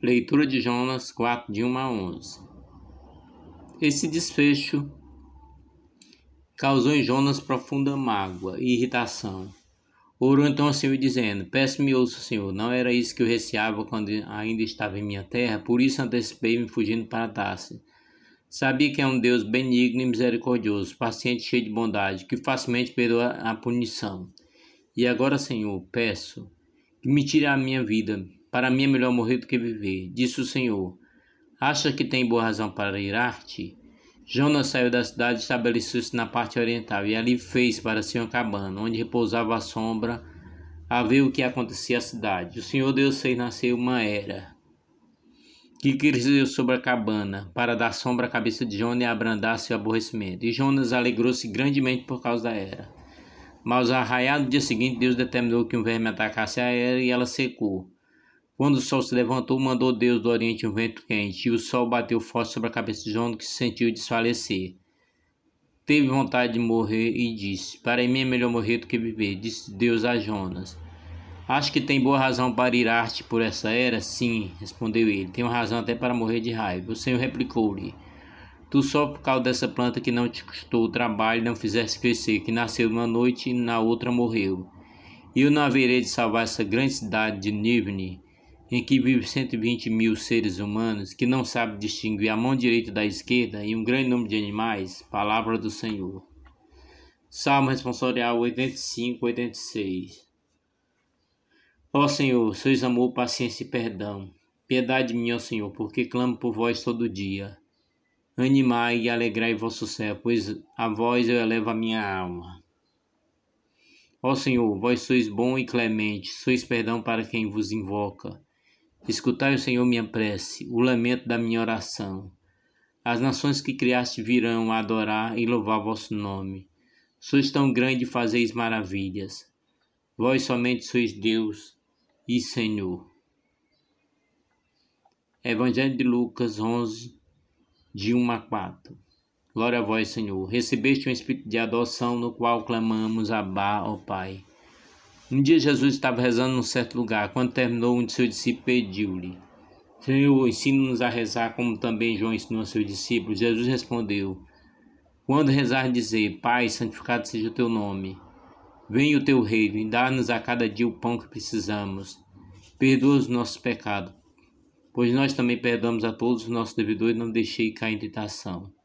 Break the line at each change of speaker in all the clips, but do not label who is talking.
Leitura de Jonas 4, de 1 a 11. Esse desfecho causou em Jonas profunda mágoa e irritação. Orou então ao Senhor dizendo: Peço-me ouça, Senhor, não era isso que eu receava quando ainda estava em minha terra, por isso antecipei-me fugindo para Tarse. Sabia que é um Deus benigno e misericordioso, paciente e cheio de bondade, que facilmente perdoa a punição. E agora, Senhor, peço que me tire a minha vida, para mim é melhor morrer do que viver, disse o Senhor. Acha que tem boa razão para irar-te? Jonas saiu da cidade e estabeleceu-se na parte oriental, e ali fez para si uma cabana, onde repousava a sombra, a ver o que acontecia à cidade. O Senhor Deus fez nascer uma era, que cresceu sobre a cabana, para dar sombra à cabeça de Jonas e abrandar seu aborrecimento. E Jonas alegrou-se grandemente por causa da era. Mas ao arraiar no dia seguinte, Deus determinou que um verme atacasse a era e ela secou. Quando o sol se levantou, mandou Deus do Oriente um vento quente, e o sol bateu forte sobre a cabeça de Jonas, que se sentiu desfalecer. Teve vontade de morrer e disse: Para mim é melhor morrer do que viver, disse Deus a Jonas. Acho que tem boa razão para irar-te por essa era? Sim, respondeu ele. Tenho razão até para morrer de raiva. O Senhor replicou-lhe: Tu só por causa dessa planta que não te custou o trabalho, não fizeste crescer, que nasceu uma noite e na outra morreu. E eu não haverei de salvar essa grande cidade de Nivne, em que vivem 120 mil seres humanos que não sabem distinguir a mão direita da esquerda e um grande número de animais, palavra do Senhor. Salmo responsorial 85, 86 Ó Senhor, sois amor, paciência e perdão. Piedade minha, ó Senhor, porque clamo por vós todo dia. Animai e alegrai vosso céu, pois a vós eu elevo a minha alma. Ó Senhor, vós sois bom e clemente, sois perdão para quem vos invoca. Escutai, o Senhor, minha prece, o lamento da minha oração. As nações que criaste virão a adorar e louvar vosso nome. Sois tão grande e fazeis maravilhas. Vós somente sois Deus e Senhor. Evangelho de Lucas 11, de 1 a 4. Glória a vós, Senhor. Recebeste um espírito de adoção no qual clamamos Abá, ó Pai. Um dia Jesus estava rezando num certo lugar. Quando terminou, um de seus discípulos pediu-lhe: Senhor, ensina-nos a rezar como também João ensinou a seus discípulos. Jesus respondeu: Quando rezar, dizer: Pai, santificado seja o teu nome. Venha o teu reino e dá-nos a cada dia o pão que precisamos. Perdoa os nossos pecados, pois nós também perdoamos a todos os nossos devedores não deixei cair em tentação.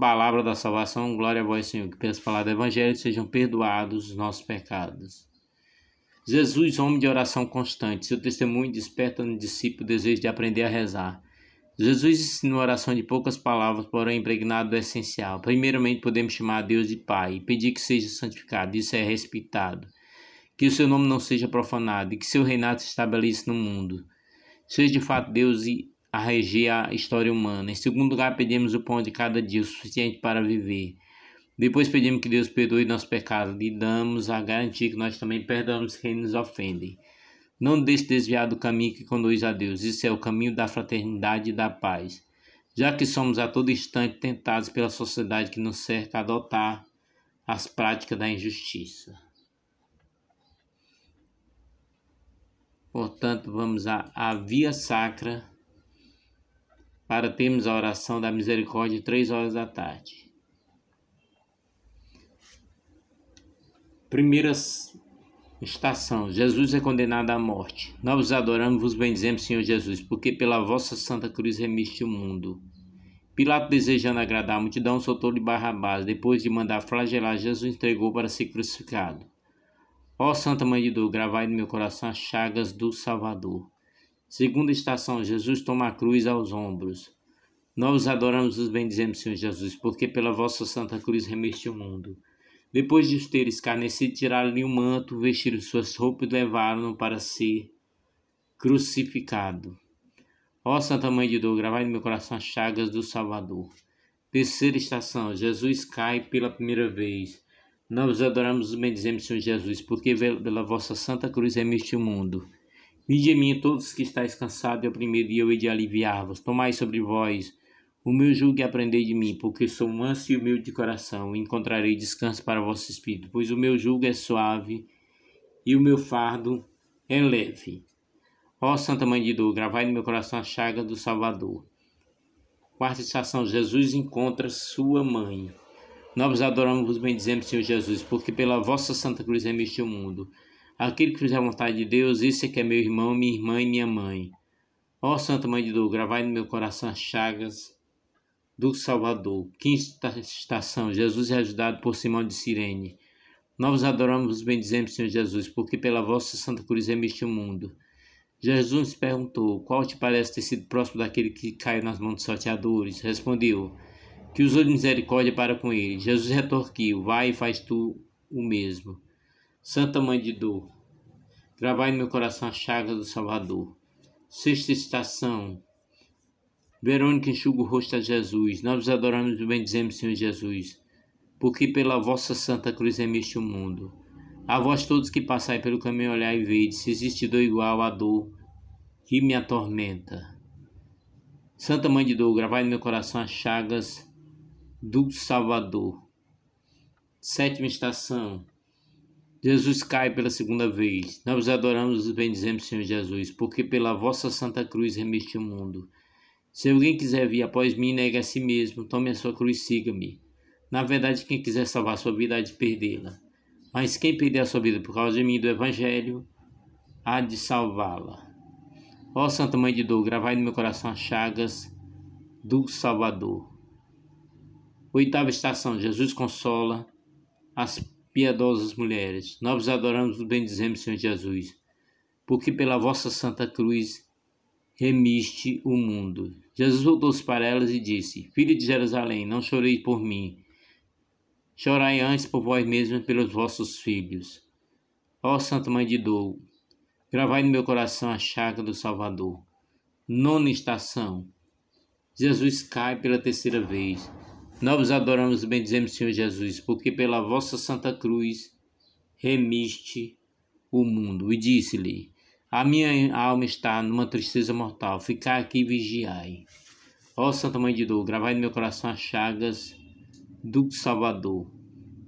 Palavra da salvação, glória a vós, Senhor, que pelas palavras do Evangelho sejam perdoados os nossos pecados. Jesus, homem de oração constante, seu testemunho desperta no discípulo o desejo de aprender a rezar. Jesus ensinou oração de poucas palavras, porém impregnado do essencial. Primeiramente, podemos chamar a Deus de Pai e pedir que seja santificado, isso é respeitado. Que o seu nome não seja profanado e que seu reinado se estabeleça no mundo. Seja de fato Deus e a reger a história humana. Em segundo lugar, pedimos o pão de cada dia, o suficiente para viver. Depois pedimos que Deus perdoe nossos pecados e damos a garantia que nós também perdoamos quem nos ofendem. Não deixe desviar do caminho que conduz a Deus. Isso é o caminho da fraternidade e da paz. Já que somos a todo instante tentados pela sociedade que nos cerca a adotar as práticas da injustiça. Portanto, vamos à, à via sacra para termos a oração da misericórdia três horas da tarde. Primeira estação: Jesus é condenado à morte. Nós vos adoramos, vos bendizemos, Senhor Jesus, porque pela vossa santa cruz remiste o mundo. Pilato, desejando agradar a multidão, soltou-lhe Barrabás. Depois de mandar flagelar, Jesus entregou para ser crucificado. Ó Santa Mãe de Deus, gravai no meu coração as chagas do Salvador. Segunda estação, Jesus toma a cruz aos ombros. Nós adoramos os bendizemos, Senhor Jesus, porque pela vossa santa cruz remeste o mundo. Depois de os ter escarnecido, tiraram-lhe o manto, vestiram suas roupas e levaram-no para ser crucificado. Ó Santa Mãe de Deus, gravai no meu coração as chagas do Salvador. Terceira estação, Jesus cai pela primeira vez. Nós adoramos os bendizemos, Senhor Jesus, porque pela vossa santa cruz remeste o mundo. Vinde em mim todos que estáis cansados e oprimidos, e eu hei de aliviar-vos. Tomai sobre vós o meu jugo e aprendei de mim, porque sou manso e humilde de coração, e encontrarei descanso para o vosso espírito, pois o meu jugo é suave e o meu fardo é leve. Ó Santa Mãe de Deus, gravai no meu coração a chaga do Salvador. Quarta estação, Jesus encontra sua mãe. Nós adoramos vos bendizemos, Senhor Jesus, porque pela vossa Santa Cruz remiste o mundo. Aquele que fizer a vontade de Deus, esse é que é meu irmão, minha irmã e minha mãe. Ó Santa Mãe de Deus, gravai no meu coração as chagas do Salvador. Quinta estação, Jesus é ajudado por Simão de Sirene. Nós adoramos vos bendizemos, Senhor Jesus, porque pela vossa Santa Cruz remiste o mundo. Jesus perguntou: Qual te parece ter sido próximo daquele que caiu nas mãos dos salteadores? Respondeu: Que usou de misericórdia para com ele. Jesus retorquiu: Vai e faz tu o mesmo. Santa Mãe de Dor, gravai no meu coração a chaga do Salvador. Sexta estação. Verônica enxuga o rosto a Jesus. Nós vos adoramos e bendizemos, Senhor Jesus, porque pela vossa Santa Cruz remiste o mundo. A vós todos que passai pelo caminho, olhai e vede se existe dor igual à dor que me atormenta. Santa Mãe de Dor, gravai no meu coração as chagas do Salvador. Sétima estação. Jesus cai pela segunda vez. Nós adoramos e bendizemos, Senhor Jesus, porque pela vossa Santa Cruz remiste o mundo. Se alguém quiser vir após mim, negue a si mesmo, tome a sua cruz e siga-me. Na verdade, quem quiser salvar sua vida há de perdê-la. Mas quem perder a sua vida por causa de mim do Evangelho, há de salvá-la. Ó Santa Mãe de Deus, gravai no meu coração as chagas do Salvador. Oitava estação, Jesus consola as piedosas mulheres. Nós adoramos e bendizemos, Senhor Jesus, porque pela vossa Santa Cruz remiste o mundo. Jesus voltou-se para elas e disse: Filho de Jerusalém, não chorei por mim, Chorai antes por vós mesmos e pelos vossos filhos. Ó Santa Mãe de Dor, gravai no meu coração a chaga do Salvador. Nona estação. Jesus cai pela terceira vez. Nós vos adoramos e bendizemos, Senhor Jesus, porque pela vossa Santa Cruz remiste o mundo. E disse-lhe: A minha alma está numa tristeza mortal, ficai aqui e vigiai. Ó Santa Mãe de Dor, gravai no meu coração as chagas do Salvador.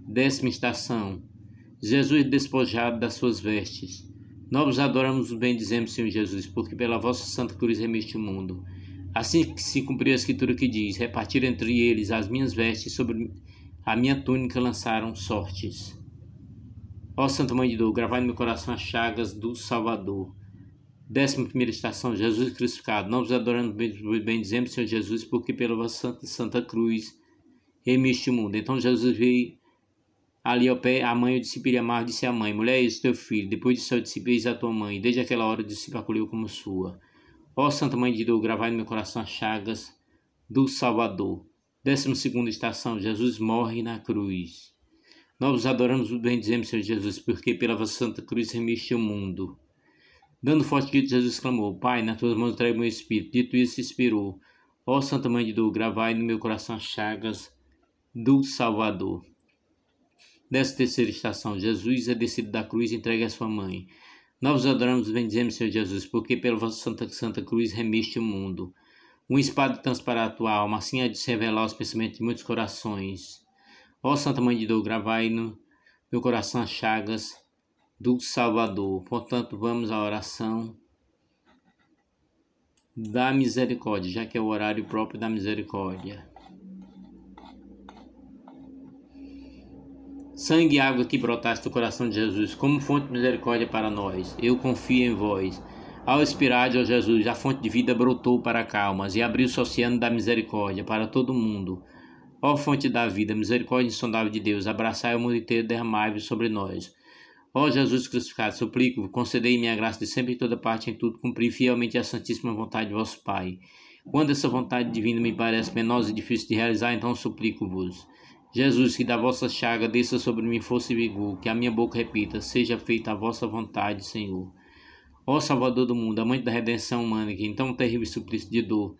Décima estação. Jesus despojado das suas vestes. Nós adoramos o bem dizemos, Senhor Jesus, porque pela vossa Santa Cruz remiste o mundo. Assim que se cumpriu a escritura que diz: Repartir entre eles as minhas vestes, sobre a minha túnica lançaram sortes. Ó Santa Mãe de Deus, gravai no meu coração as chagas do Salvador. Décima primeira estação, Jesus crucificado. Nós adoramos bem dizemos, Senhor Jesus, porque pela vossa Santa, Cruz remiste o mundo. Então Jesus veio ali ao pé, a mãe, o discípulo amava, disse à mãe, mulher, esse teu filho. Depois disse ao discípulo, eis a tua mãe. Desde aquela hora o discípulo acolheu como sua. Ó Santa Mãe de Deus, gravai no meu coração as chagas do Salvador. Décima segunda estação, Jesus morre na cruz. Nós vos adoramos bem dizemos, Senhor Jesus, porque pela vossa Santa Cruz remiste o mundo. Dando forte grito, Jesus exclamou, Pai, nas tuas mãos trago meu espírito. Dito isso, expirou. Ó Santa Mãe de Deus, gravai no meu coração as chagas do Salvador. Nessa terceira estação, Jesus é descido da cruz e entregue a sua mãe. Nós adoramos e bendizemos, Senhor Jesus, porque pela vossa Santa, Santa Cruz remiste o mundo. Um espada transpará a tua alma, assim há de se revelar os pensamentos de muitos corações. Ó Santa Mãe de Deus, gravai no meu coração as chagas do Salvador. Portanto, vamos à oração da misericórdia, já que é o horário próprio da misericórdia. Sangue e água que brotaste do coração de Jesus, como fonte de misericórdia para nós, eu confio em vós. Ao expirar, ó Jesus, a fonte de vida brotou para calmas e abriu-se o oceano da misericórdia para todo mundo. Ó fonte da vida, misericórdia insondável de Deus, abraçai o mundo inteiro, derramai-vos sobre nós. Ó Jesus crucificado, suplico, concedei minha graça de sempre em toda parte em tudo, cumprir fielmente a santíssima vontade de vosso Pai. Quando essa vontade divina me parece penosa e difícil de realizar, então suplico-vos. Jesus, que da vossa chaga desça sobre mim força e vigor, que a minha boca repita, seja feita a vossa vontade, Senhor. Ó Salvador do mundo, amante da redenção humana, que em tão terrível suplício de dor,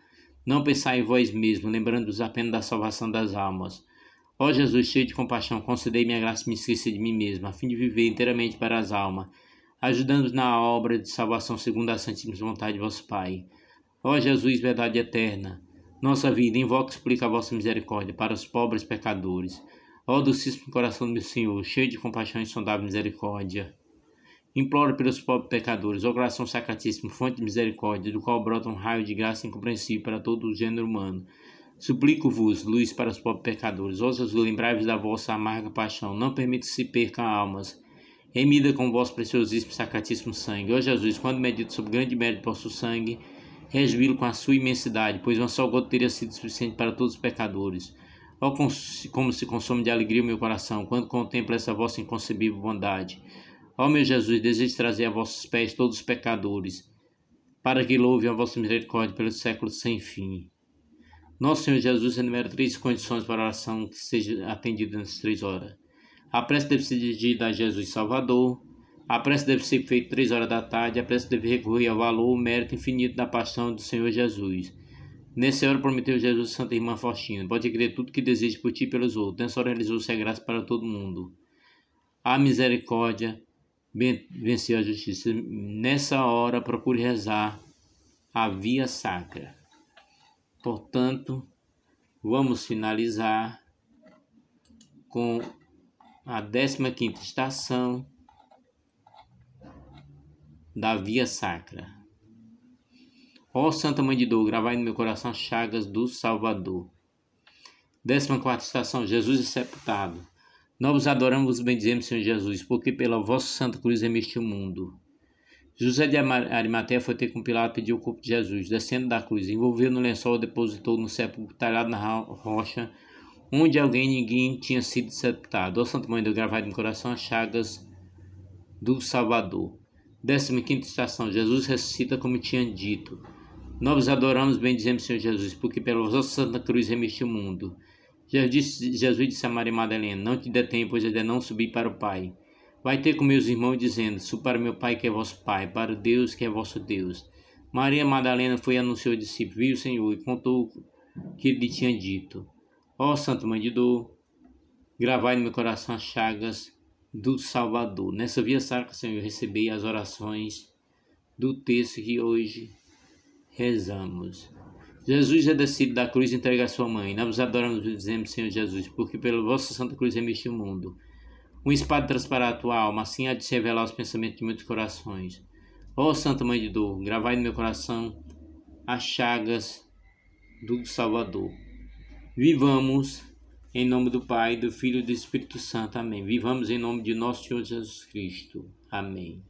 não pensai em vós mesmo, lembrando-vos apenas da salvação das almas. Ó Jesus, cheio de compaixão, concedei-me a graça de me esquecer de mim mesmo, a fim de viver inteiramente para as almas, ajudando-nos na obra de salvação segundo a santíssima vontade de vosso Pai. Ó Jesus, verdade eterna, nossa vida, invoca e explica a vossa misericórdia para os pobres pecadores. Ó docíssimo coração do meu Senhor, cheio de compaixão e insondável misericórdia. Imploro pelos pobres pecadores, ó coração sacratíssimo, fonte de misericórdia, do qual brota um raio de graça incompreensível para todo o gênero humano. Suplico-vos, luz para os pobres pecadores, ó Jesus, lembrai-vos da vossa amarga paixão, não permita que se percam almas. Remida com o vosso preciosíssimo sacratíssimo sangue. Ó Jesus, quando medito sobre o grande mérito do vosso sangue, resvilo com a sua imensidade, pois uma só gota teria sido suficiente para todos os pecadores. Ó como se consome de alegria o meu coração, quando contemplo essa vossa inconcebível bondade. Ó meu Jesus, desejo trazer a vossos pés todos os pecadores, para que louvem a vossa misericórdia pelos séculos sem fim. Nosso Senhor Jesus enumera três condições para a oração que seja atendida nessas três horas. A prece deve ser dirigida a Jesus Salvador. A prece deve ser feita três horas da tarde. A prece deve recorrer ao valor, o mérito infinito da paixão do Senhor Jesus. Nessa hora prometeu Jesus Santa Irmã Faustina. Pode crer tudo que deseja por ti e pelos outros. Nessa hora realizou-se a graça para todo mundo. A misericórdia venceu a justiça. Nessa hora, procure rezar a via sacra. Portanto, vamos finalizar com a 15 estação da via sacra. Ó Santa Mãe de Dor, gravai no meu coração as chagas do Salvador. 14 estação, Jesus sepultado. Nós vos adoramos e bendizemos, Senhor Jesus, porque pela vossa Santa Cruz remiste o mundo. José de Arimateia foi ter com Pilato e pediu o corpo de Jesus, descendo da cruz, envolveu no lençol, depositou no sepulcro talhado na rocha, onde alguém ninguém tinha sido sepultado. Ó Santa Mãe do gravado no coração as chagas do Salvador. Décima quinta estação, Jesus ressuscita como tinha dito. Nós adoramos, bendizemos, Senhor Jesus, porque pela vossa Santa Cruz remiste o mundo. Jesus disse, Jesus disse a Maria Madalena: Não te detém, pois ainda não subi para o Pai. Vai ter com meus irmãos, dizendo: Subi para meu Pai, que é vosso Pai, para o Deus, que é vosso Deus. Maria Madalena foi e anunciou discípulo: Viu o Senhor e contou o que lhe tinha dito. Ó Santa Mãe de Dor, gravai no meu coração as chagas do Salvador. Nessa via sacra, Senhor, recebi as orações do texto que hoje rezamos. Jesus é descido da cruz e entrega a sua mãe. Nós adoramos e dizemos, Senhor Jesus, porque pela vossa Santa Cruz remiste o mundo. Um espada transpará a tua alma, assim há de se revelar os pensamentos de muitos corações. Ó oh, Santa Mãe de Dor, gravai no meu coração as chagas do Salvador. Vivamos em nome do Pai, do Filho e do Espírito Santo. Amém. Vivamos em nome de nosso Senhor Jesus Cristo. Amém.